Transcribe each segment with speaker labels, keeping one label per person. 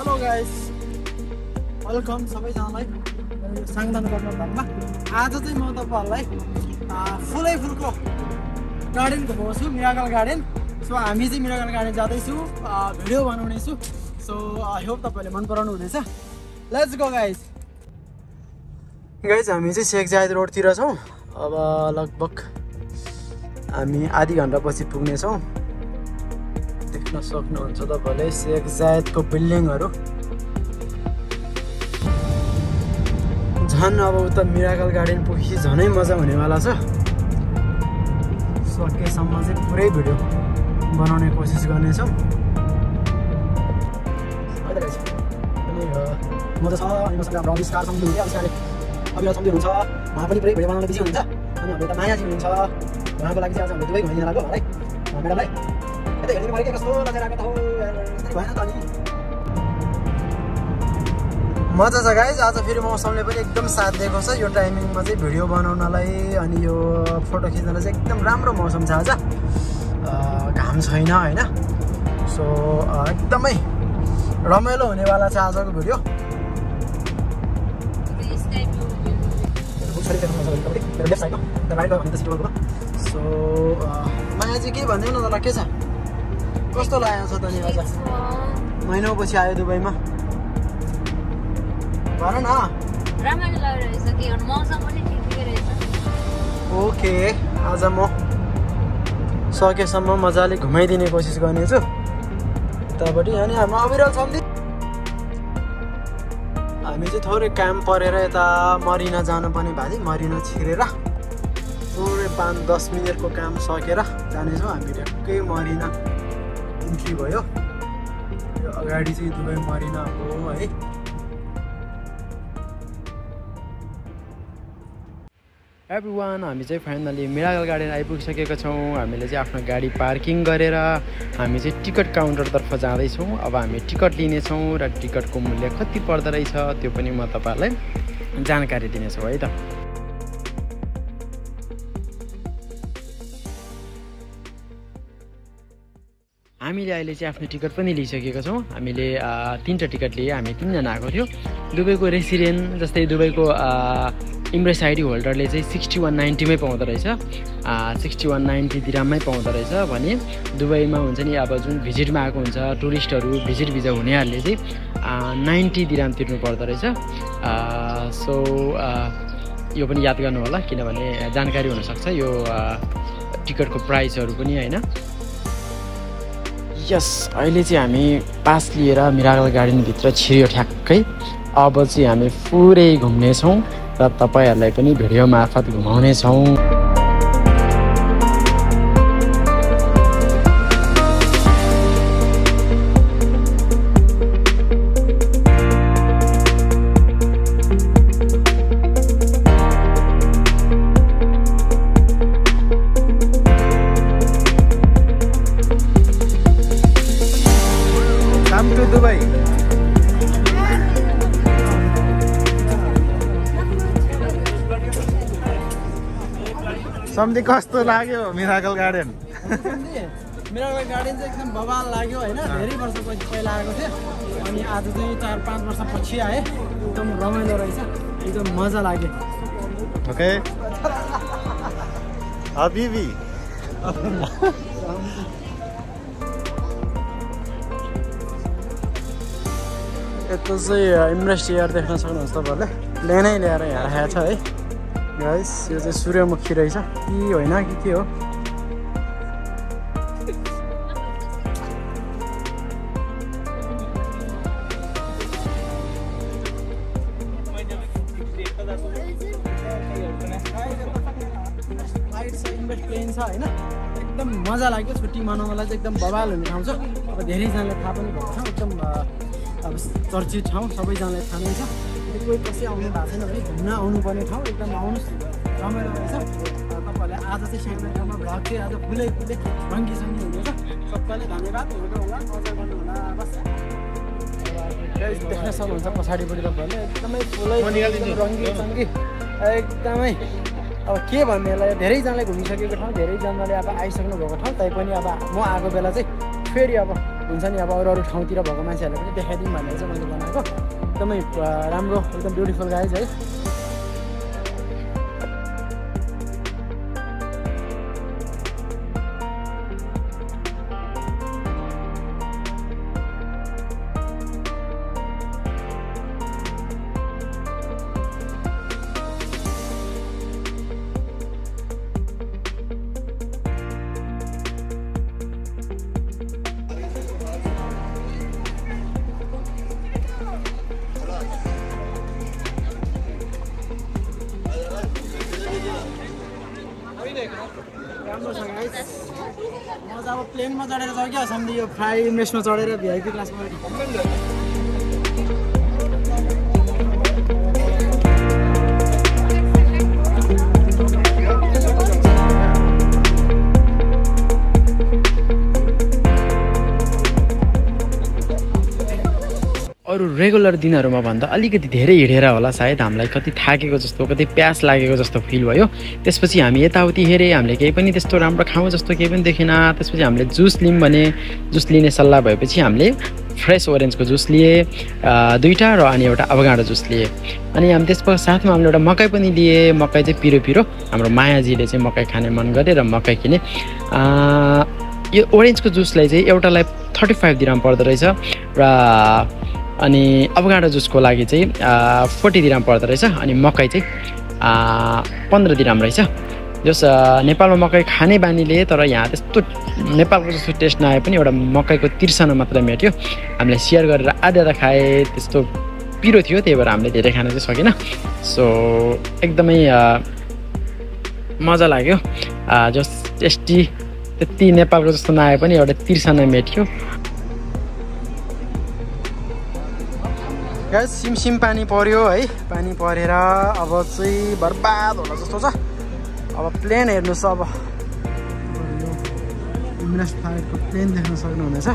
Speaker 1: Hello guys welcome सबैजनालाई साङदान गर्न धनमा आज चाहिँ म तपाईँहरूलाई फुलै फुलको गार्डन घुमाउँछु मिराकल गार्डन सो हामी चाहिँ मिराकल गार्डन जाँदैछु भिडियो बनाउनेछु। सो आई होप तपाईँहरूले मन पराउनु हुनेछ। लेट्स गो गाइस गाइज हामी चाहिँ शेख जायद रोडतिर छौँ। अब लगभग हामी आधी घन्टापछि पुग्नेछौँ। देख्न सक्नुहुन्छ तपाईँले शेख जायदको बिल्डिङहरू झन् अब उता मिराकल गार्डन पुगेपछि झनै मजा हुनेवाला छ सकेसम्म चाहिँ पुरै भिडियो बनाउने कोसिस गर्नेछौँ म त छ हाम्रो आविष्कार सम्झि हुन्थ्यो आविष्कारले अभियान सम्झि हुनुहुन्छ उहाँ पनि पुरै भिडियो बनाउन बिजी हुनुहुन्छ अनि हाम्रो यता मायाजी हुनुहुन्छ उहाँको लागि चाहिँ आज हामीले दुवै घुमिदिन लाग्यो है अ, कस्तो आएको त हो यस्तै भएन त अनि मजा छ गाइज आज फेरि मौसमले पनि एकदम साथ दिएको छ यो टाइमिङमा चाहिँ भिडियो बनाउनलाई अनि यो फोटो खिच्नलाई चाहिँ एकदम राम्रो मौसम छ आज। अ, घाम छैन होइन? सो एकदमै रमाइलो हुनेवाला छ आजको भिडियो सो माया चाहिँ के भनिदेऊ न तँलाई के छ? कस्तो लागेको छ त नि आज? महिनौ पछि आयो दुबईमा। भन न। ओके आज म सकेसम्म मजाले घुमाइदिने कोसिस गर्नेछु। यतापट्टि अनि हाम्रो अविरल छन् हामी चाहिँ थोरै काम परेर यता मरिना जानुपर्ने भाइ मरिना छिरेर। थोरै पाँच दस मिनटको काम सकेर जानेछौँ। हामी ट्याक्कै मरिना। इन्ट्री भयो। अगाडि चाहिँ दुबई मरिना हो है। एभ्री वान हामी चाहिँ फाइनली मिराकल गार्डन आइपुगिसकेका छौँ। हामीले चाहिँ आफ्नो गाडी पार्किङ गरेर हामी चाहिँ टिकट काउन्टरतर्फ जाँदैछौँ। अब हामी टिकट लिनेछौँ र टिकटको मूल्य कति पर्दो रहेछ त्यो पनि म तपाईँहरूलाई जानकारी दिनेछु है त। हामीले अहिले चाहिँ आफ्नो टिकट पनि लिइसकेका छौँ। हामीले तिनवटा टिकट लिए हामी तिनजना आएको थियो। दुबईको रेसिडेन्ट जस्तै दुबईको इम्प्रेस आइडी होल्डरले चाहिँ सिक्सटी वान नाइन्टीमै पाउँदो रहेछ। सिक्सटी वान नाइन्टी दिराममै पाउँदो रहेछ भने दुबईमा हुन्छ नि अब जुन भिजिटमा आएको हुन्छ टुरिस्टहरू भिजिट भिजा हुनेहरूले चाहिँ नाइन्टी दिराम तिर्नु पर्दो रहेछ। सो यो पनि याद गर्नु होला किनभने जानकारी हुनसक्छ। यो टिकटको प्राइसहरू पनि होइन। यस अहिले चाहिँ हामी पास लिएर मिराकल गार्डनभित्र छिर्यो ठ्याक्कै। अब चाहिँ हामी पुरै घुम्नेछौँ र तपाईँहरूलाई पनि भिडियो मार्फत घुमाउनेछौँ।
Speaker 2: सम्झि कस्तो लाग्यो? मिराकल गार्डन
Speaker 1: मिराकल गार्डन चाहिँ एकदम बवाल लाग्यो होइन? धेरै वर्षपछि पहिला आएको थियो। अनि आज चाहिँ चार पाँच वर्षपछि आएँ। एकदम रमाइलो रहेछ। एकदम मजा लाग्यो।
Speaker 2: ओके। हबिबी
Speaker 1: यता चाहिँ इम्रेस्ट एयर देख्न सक्नुहुन्छ तपाईँहरूले। प्लेनै ल्याएर यहाँ राखेको छ है। गाइस यो चाहिँ सूर्यमुखी रहेछ कि होइन कि के हो होइन एकदम मजा लाग्यो छुट्टी मनाउनलाई चाहिँ एकदम बवाल हुने ठाउँ छ। अब धेरैजनालाई थाहा पनि भएको छ एकदम अब चर्चित ठाउँ सबैजनालाई थाहा नै छ। कोही कसै आउनु भएको छैन भने घुम्न आउनुपर्ने ठाउँ एकदम आउनुहोस् रमाइलो अ, तपाईँहरूले आज चाहिँ सेकेन्ड ठाउँमा भ्लग चाहिँ आज फुलै फुलै रङ्गीसङ्गी हुनेछ सबैलाई धन्यवाद होला मजा गर्नु होला बस देख्न सक्नुहुन्छ पछाडिपट्टि तपाईँहरूले एकदमै फुलै। रङ्गी चङ्गी एकदमै अब के भन्ने यसलाई धेरैजनाले घुमिसकेको ठाउँ धेरैजनाले अब आइसक्नु भएको ठाउँ तैपनि अब म आएको बेला चाहिँ फेरि अब हुन्छ नि अब अरू अरू ठाउँतिर भएको मान्छेहरूलाई पनि देखाइदिउँ भनेर चाहिँ मैले बनाएको। एकदमै राम्रो एकदम ब्युटिफुल गाइज है। चढेर छ क्या सम्झि यो फ्लाइ इमेजमा चढेर भिआइपी क्लासमा। अरू रेगुलर दिनहरूमा भन्दा अलिकति धेरै हिँडेर होला सायद हामीलाई कति थाकेको जस्तो कति प्यास लागेको जस्तो फिल भयो। त्यसपछि हामी यताउति हेरेँ हामीले केही पनि त्यस्तो राम्रो खाउँ जस्तो केही पनि देखेन। त्यसपछि हामीले जुस लियौँ भने जुस लिने सल्लाह भएपछि हामीले फ्रेस ओरेन्जको जुस लिए दुईवटा र अनि एउटा अवगाडो जुस लिए। अनि हामी त्यसको साथमा हामीले एउटा मकै पनि लिए। मकै चाहिँ पिरो पिरो हाम्रो मायाजीले चाहिँ मकै खाने मन गरे र मकै किने। यो ओरेन्जको जुसलाई चाहिँ एउटालाई थर्टी फाइभ दिराम पर्दो रहेछ र अनि अवगाडो जुसको लागि चाहिँ फोर्टी दिराम पर्दो रहेछ अनि मकै चाहिँ पन्ध्र दिराम रहेछ। जस नेपालमा मकै खाने बानीले तर यहाँ त्यस्तो नेपालको जस्तो टेस्ट नआए पनि एउटा मकैको तिर्सना मात्र मेट्यो। हामीले सेयर गरेर आधा आधा खाए त्यस्तो पिरो थियो त्यही भएर हामीले धेरै खान चाहिँ सकेन। सो एकदमै मजा लाग्यो। जस टेस्टी त्यति नेपालको जस्तो नआए पनि एउटा तिर्सना मेट्यो। गाइस सिमसिम पानी पर्यो है। पानी परेर अब चाहिँ बर्बाद होला जस्तो छ। अब प्लेन हेर्नुहोस् अब। यो इमरेस्ट फ्लाइटको प्लेन देख्न सक्नुहुनेछ।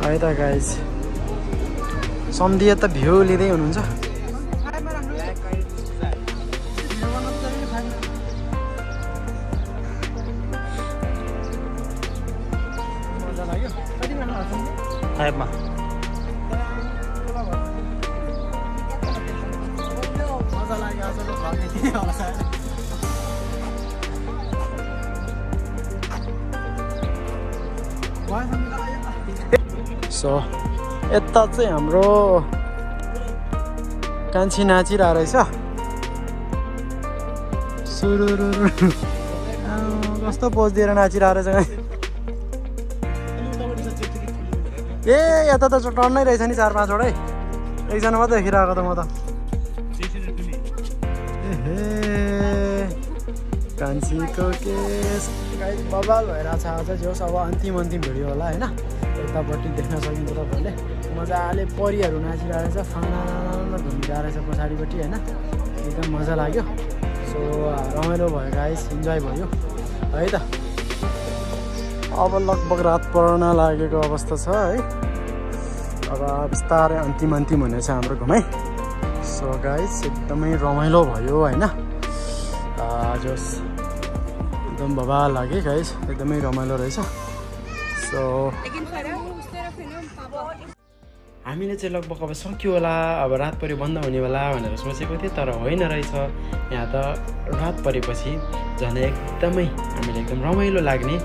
Speaker 1: है त गाइस सम्धिए त भ्यू लिँदै हुनुहुन्छ?
Speaker 2: फाइभमा
Speaker 1: सो यता चाहिँ हाम्रो कान्छी नाचिरहेको रहेछ सुरुरु कस्तो पोज दिएर नाचिरहेको रहेछ ए यता त टन्नै रहेछ नि चार पाँचवटै। एकजना मात्रै देखिरहेको त म त। कान्छीको केस। गाइस बबाल भइरहेछ आज जोस् अब अन्तिम अन्तिम भिडियो होला होइन? यतापट्टि देख्न सकिन्छ तपाईँहरूले। मजाले परिहरू नाचिरहेको रहेछ फाना घुमिरहेको रहेछ पछाडिपट्टि होइन? एकदम मजा लाग्यो। सो रमाइलो भयो गाइस इन्जोय भयो। है त? अब लगभग रात पर्न लागेको अवस्था छ है? अब बिस्तारै अन्तिम अन्तिम हुनेछ हाम्रो घुमाइ। सो गाइस एकदमै रमाइलो भयो होइन? जस एकदम बबा लाग्यो गाइस एकदमै रमाइलो रहेछ सो हामीले चाहिँ लगभग अब सक्यो होला अब रात पऱ्यो बन्द हुने होला भनेर सोचेको थिएँ तर होइन रहेछ यहाँ त रात परेपछि झन् एकदमै हामीले एकदम रमाइलो लाग्ने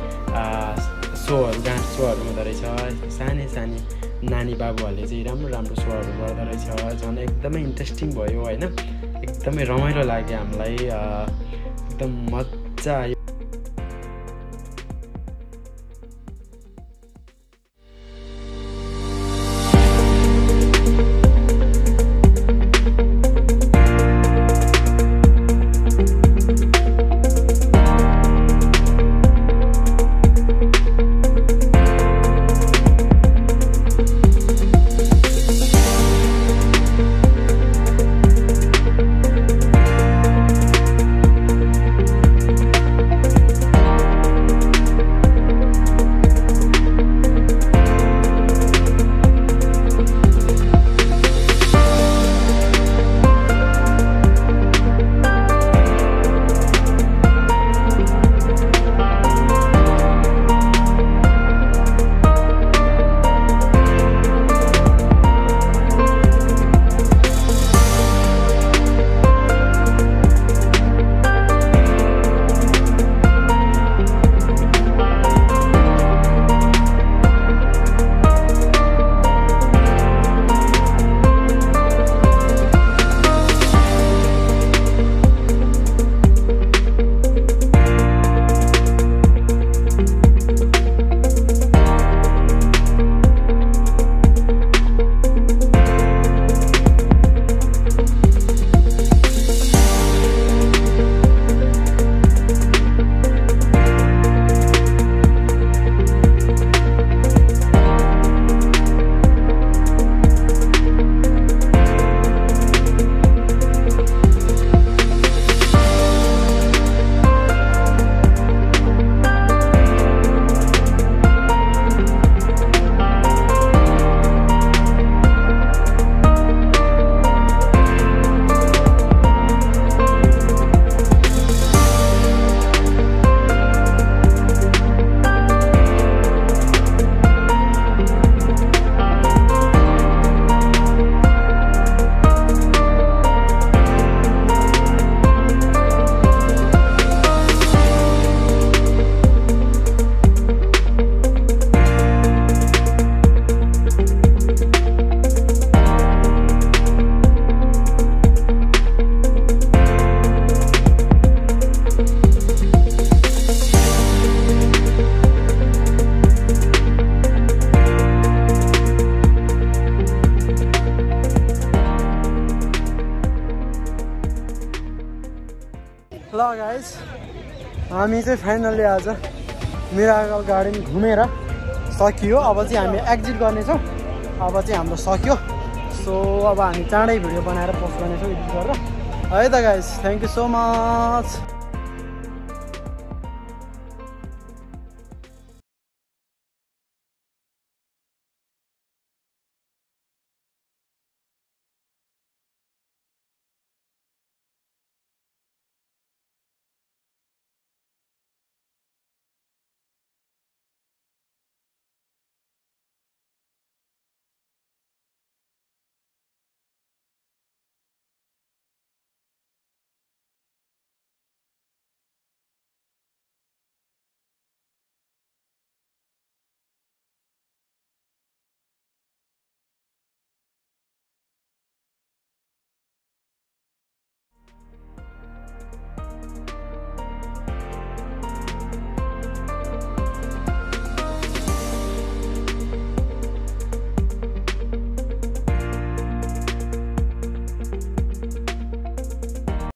Speaker 1: सोहरू डान्स सोहरू हुँदो रहेछ सानै सानै नानी बाबुहरूले चाहिँ राम्रो राम्रो सोहरू गर्दो रहेछ झन् एकदमै इन्ट्रेस्टिङ भयो होइन एकदमै रमाइलो लाग्यो हामीलाई एकदम मजा आयो गाइस हामी चाहिँ फाइनल्ली आज मिराकल गार्डन घुमेर सकियो। अब चाहिँ हामी एक्जिट गर्नेछौँ। अब चाहिँ हाम्रो सक्यो। सो अब हामी चाँडै भिडियो बनाएर पोस्ट गर्नेछौँ एडिट गरेर। है त guys thank you so much